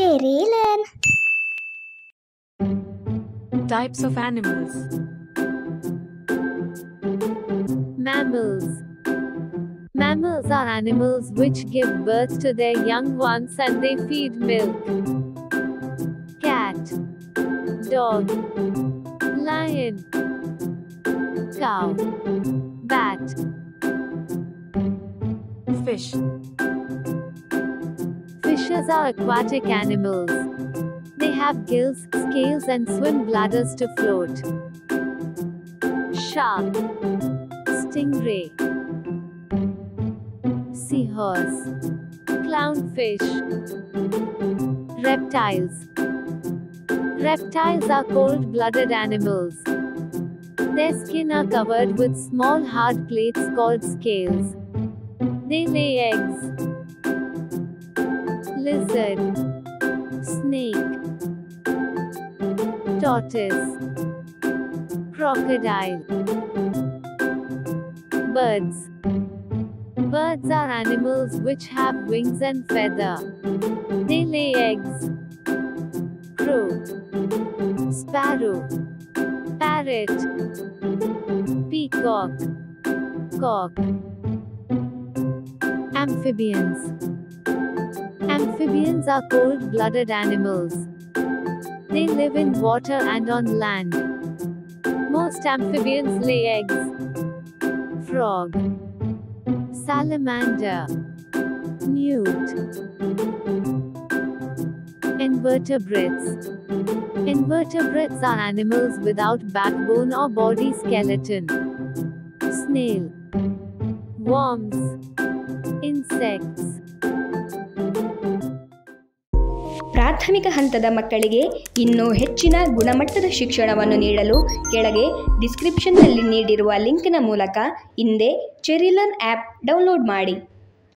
CherriLearn. Types of animals. Mammals. Mammals are animals which give birth to their young ones and they feed milk. Cat. Dog. Lion. Cow. Bat. Fish. Are aquatic animals. They have gills, scales, and swim bladders to float. Shark. Stingray. Seahorse. Clownfish. Reptiles. Reptiles are cold blooded animals. Their skin are covered with small hard plates called scales. They lay eggs. Lizard. Snake. Tortoise. Crocodile. Birds. Birds are animals which have wings and feather. They lay eggs. Crow. Sparrow. Parrot. Peacock. Cock. Amphibians. Amphibians are cold blooded animals. They live in water and on land. Most amphibians lay eggs. Frog. Salamander. Newt. Invertebrates. Invertebrates are animals without backbone or body skeleton. Snail. Worms. Insects. ಪ್ರಾಥಮಿಕ ಹಂತದ ಮಕ್ಕಳಿಗೆ ಇನ್ನೂ ಹೆಚ್ಚಿನ ಗುಣಮಟ್ಟದ ಶಿಕ್ಷಣವನ್ನು ನೀಡಲು ಕೆಳಗೆ ಡಿಸ್ಕ್ರಿಪ್ಷನ್ನಲ್ಲಿ ನೀಡಿರುವ ಲಿಂಕ್ನ ಮೂಲಕ ಹಿಂದೆ ಚೆರಿಲನ್ ಆ್ಯಪ್ ಡೌನ್ಲೋಡ್ ಮಾಡಿ.